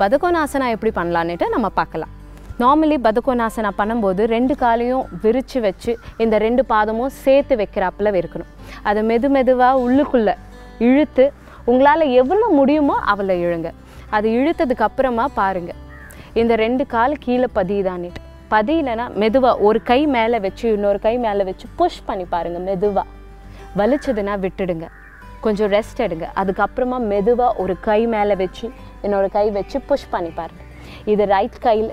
பதகோனாசனா எப்படி பண்ணலான்னுட்டு நம்ம பார்க்கலாம். நார்மலி பதகோனாசனா பண்ணும்போது ரெண்டு காலையும் விரித்து வச்சு இந்த ரெண்டு பாதமும் சேர்த்து வைக்கிறாப்புல இருக்கணும். அதை மெது மெதுவாக உள்ளுக்குள்ளே இழுத்து உங்களால் எவ்வளோ முடியுமோ அவளை இழுங்க. அது இழுத்ததுக்கு அப்புறமா பாருங்கள் இந்த ரெண்டு கால் கீழே பதியுதான்னுட்டு பதியலைன்னா மெதுவாக ஒரு கை மேலே வச்சு இன்னொரு கை மேலே வச்சு புஷ் பண்ணி பாருங்கள் மெதுவாக வலிச்சதுன்னா விட்டுடுங்க. கொஞ்சம் ரெஸ்ட் எடுங்க. அதுக்கப்புறமா மெதுவாக ஒரு கை மேலே வச்சு என்னோடய கை வச்சு புஷ் பண்ணி பாருங்கள் இது ரைட் கையில்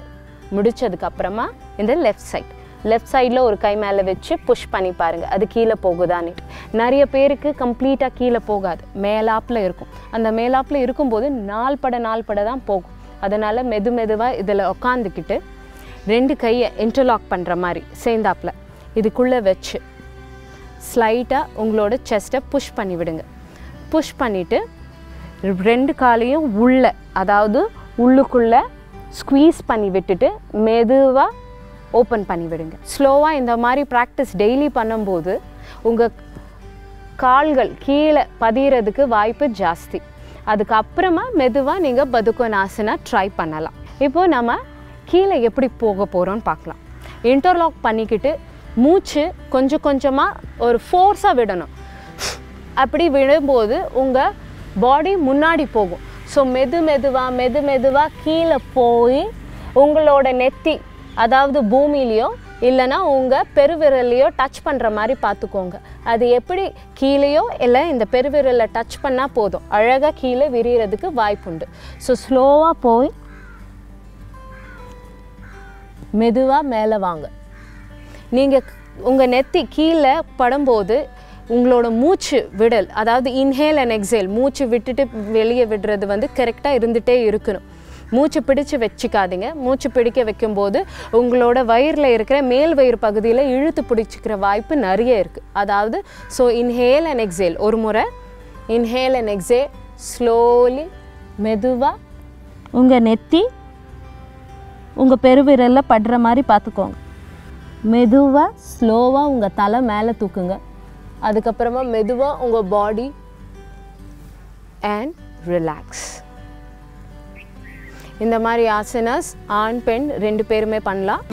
முடிச்சதுக்கப்புறமா இந்த லெஃப்ட் சைட் லெஃப்ட் சைடில் ஒரு கை மேலே வச்சு புஷ் பண்ணி பாருங்கள் அது கீழே போகுதான்னு. நிறைய பேருக்கு கம்ப்ளீட்டாக கீழே போகாது. மேலாப்பில் இருக்கும். அந்த மேலாப்பில் இருக்கும்போது நாள் பட நாள் பட தான் போகும். அதனால் மெது மெதுவாக இதில் உக்காந்துக்கிட்டு ரெண்டு கையை இன்டர்லாக் பண்ணுற மாதிரி சேர்ந்தாப்பில். இதுக்குள்ளே வச்சு ஸ்லைட்டாக உங்களோட செஸ்ட்டை புஷ் பண்ணி விடுங்க. புஷ் பண்ணிவிட்டு ரெண்டு காலையும் உள்ளே அதாவது உள்ளுக்குள்ளே ஸ்குவீஸ் பண்ணி விட்டுட்டு மெதுவாக ஓப்பன் பண்ணி விடுங்க. ஸ்லோவாக இந்த மாதிரி ப்ராக்டிஸ் டெய்லி பண்ணும்போது உங்கள் கால்கள் கீழே பதியறதுக்கு வாய்ப்பு ஜாஸ்தி. அதுக்கப்புறமா மெதுவாக நீங்கள் பதுக்கோனாசனா ட்ரை பண்ணலாம். இப்போது நம்ம கீழே எப்படி போக போகிறோம்னு பார்க்கலாம். இன்டர்லாக் பண்ணிக்கிட்டு மூச்சு கொஞ்சம் கொஞ்சமாக ஒரு ஃபோர்ஸாக விடணும். அப்படி விழும்போது உங்கள் பாடி முன்னாடி போகும். ஸோ மெது மெதுவாக மெது மெதுவாக கீழே போய் உங்களோட நெத்தி அதாவது பூமியிலையோ இல்லைன்னா உங்கள் பெருவிரலையோ டச் பண்ணுற மாதிரி பார்த்துக்கோங்க. அது எப்படி? கீழேயோ இல்லை இந்த பெருவிரலை டச் பண்ணால் போதும். அழகாக கீழே விரியறதுக்கு வாய்ப்புண்டு ஸோ ஸ்லோவாக போய் மெதுவாக மேலே வாங்க. நீங்கள் உங்கள் நெத்தி கீழே படும்போது உங்களோட மூச்சு விடல் அதாவது இன்ஹேல் அண்ட் எக்ஸேல் மூச்சு விட்டுட்டு வெளியே விடுறது வந்து கரெக்டாக இருந்துகிட்டே இருக்கணும். மூச்சு பிடிச்சு வச்சுக்காதீங்க. மூச்சு பிடிக்க வைக்கும்போது உங்களோட வயிறில் இருக்கிற மேல் வயிறு பகுதியில் இழுத்து பிடிச்சிக்கிற வாய்ப்பு நிறைய இருக்குது அதாவது ஸோ இன்ஹேல் அண்ட் எக்ஸேல் ஒரு முறை. இன்ஹேல் அண்ட் எக்ஸேல் ஸ்லோலி மெதுவாக உங்கள் நெத்தி உங்கள் பெருவிரலில் படுற மாதிரி பார்த்துக்கோங்க. மெதுவாக ஸ்லோவாக உங்கள் தலை மேலே தூக்குங்க. அதுக்கப்புறமா மெதுவாக உங்கள் பாடி அண்ட் ரிலாக்ஸ் இந்த மாதிரி ஆசனாஸ் ஆண் பெண் ரெண்டு பேருமே பண்ணலாம்.